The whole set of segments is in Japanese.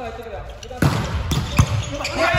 入ってください。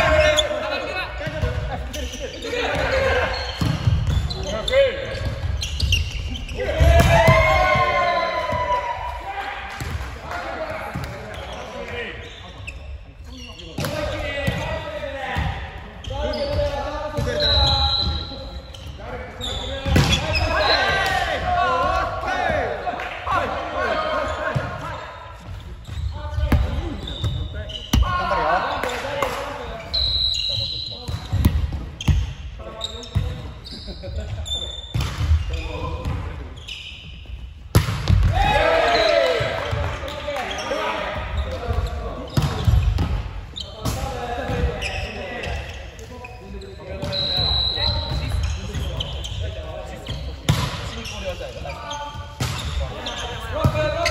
ください。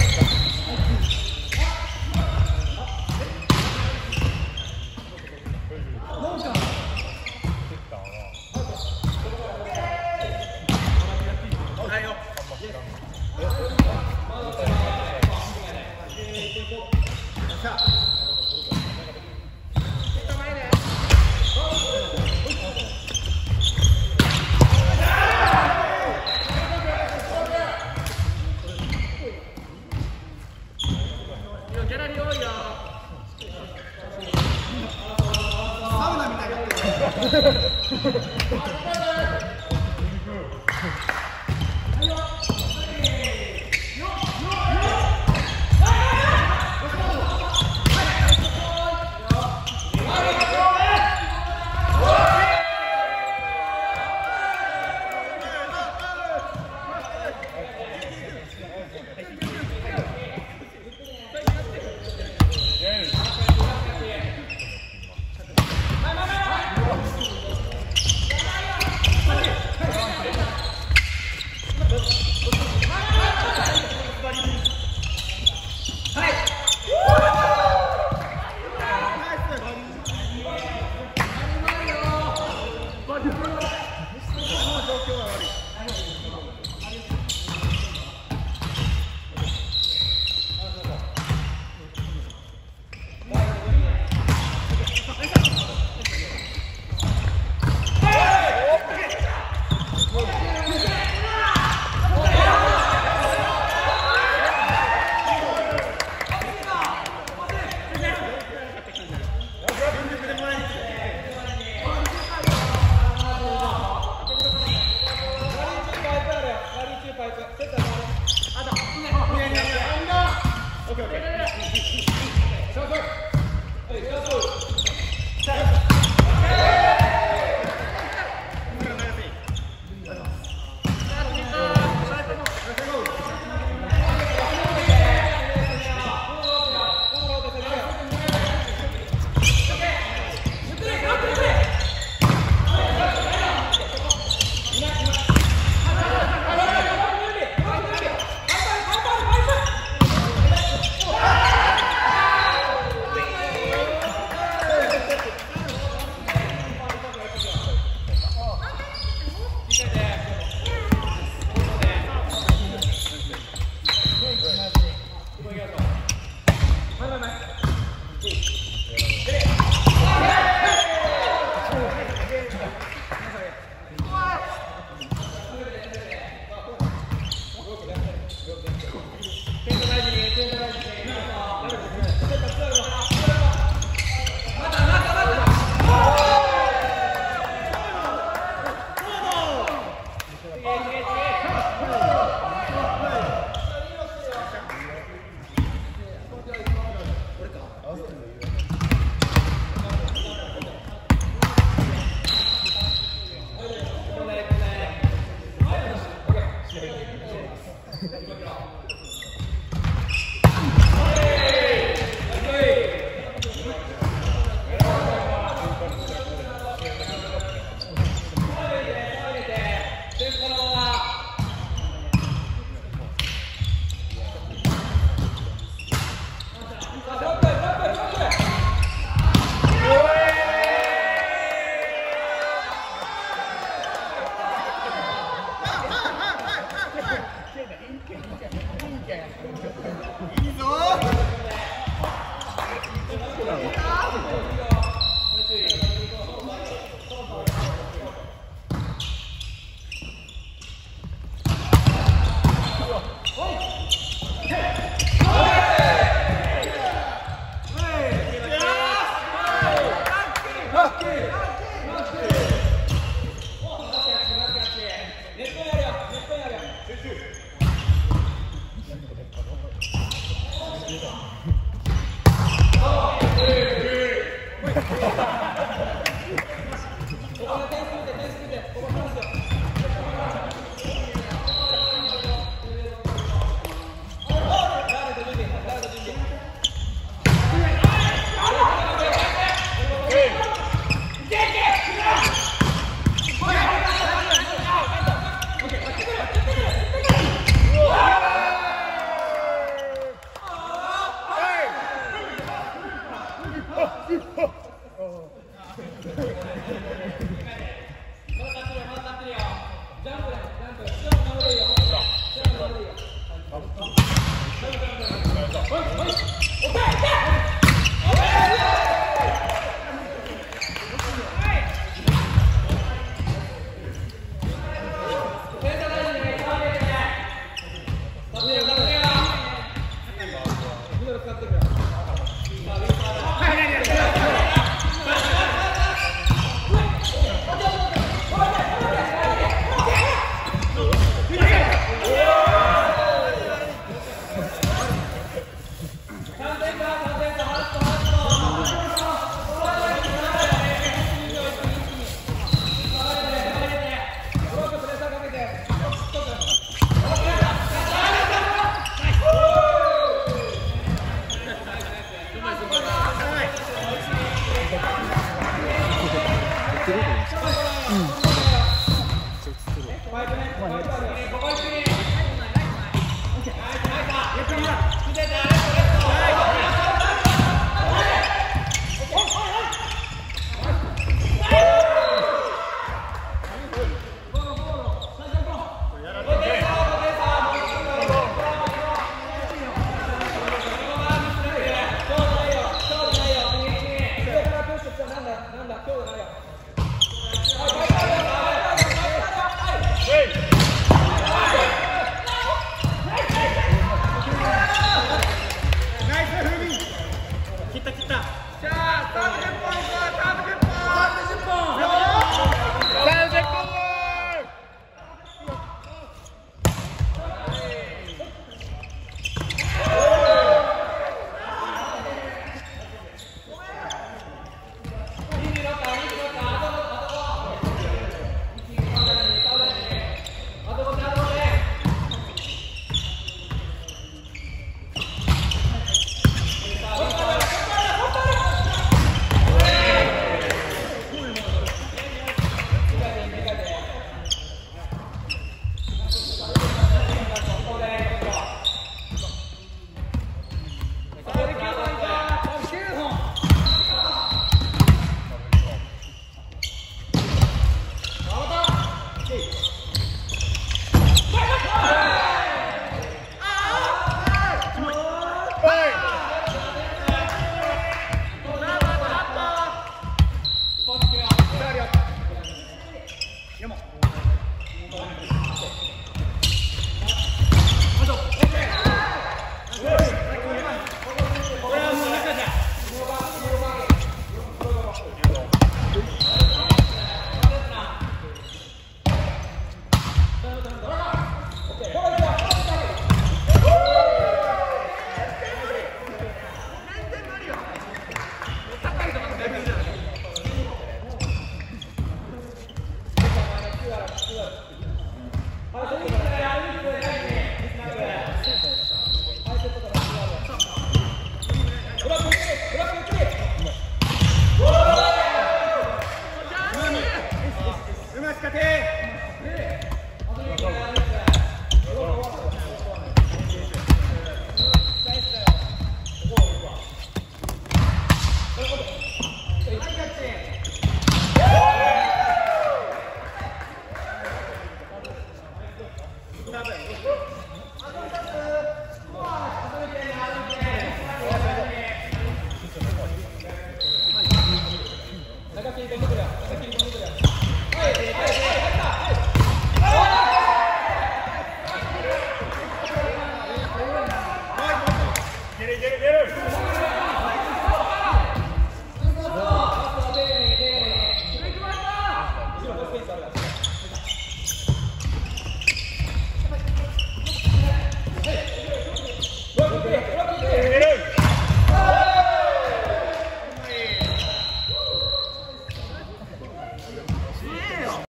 あ